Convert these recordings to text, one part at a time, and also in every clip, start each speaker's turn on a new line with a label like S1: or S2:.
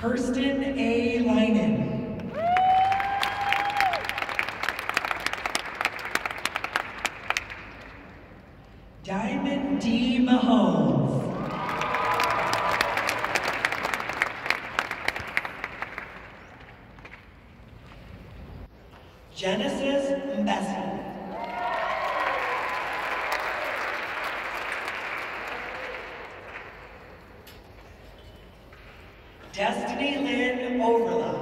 S1: Kirsten A. Leinen. Diamond D. Mahomes. Genesis Mbesi. Destiny Lynn Overland.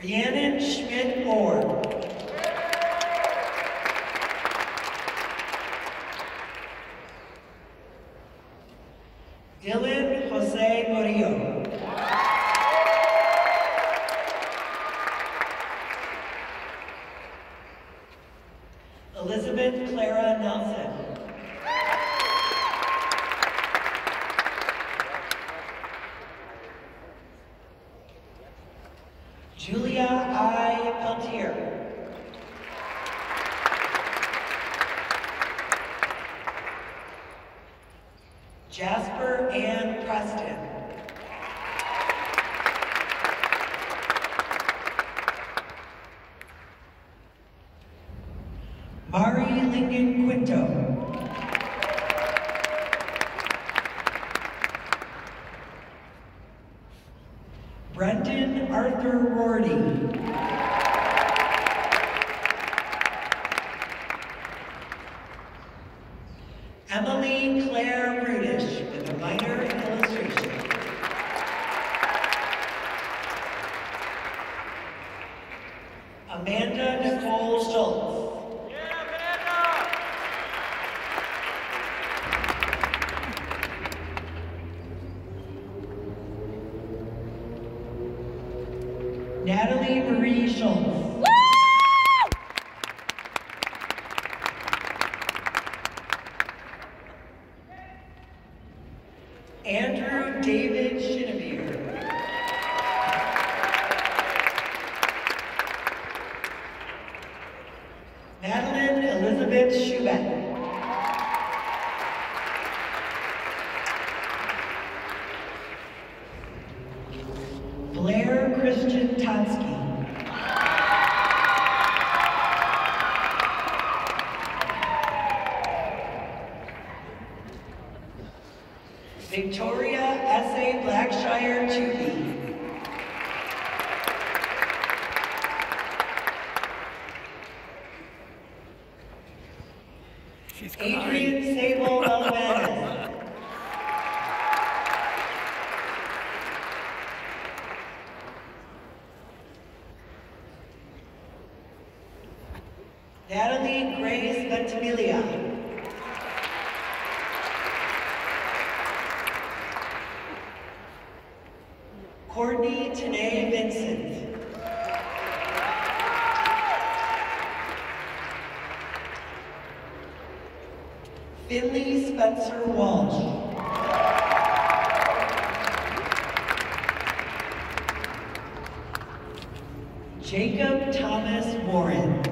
S1: Rhiannon Schmidt Moore. Dylan Jose Murillo. Elizabeth Clara Nelson. Julia I. Peltier. Jasper Ann Preston. Mari Lincoln Quinto. Brendan Arthur Rorty. Emily Claire Rudish with a minor Natalie Marie Schulz. Andrew David Shinavere. Madeline Elizabeth Schubert. Victoria S.A. Blackshire.
S2: She's
S1: Adrian Sable Alvarez. Natalie Grace Ventimiglia. Courtney Tanae Vincent. Finley Spencer Walsh. Jacob Thomas Warren.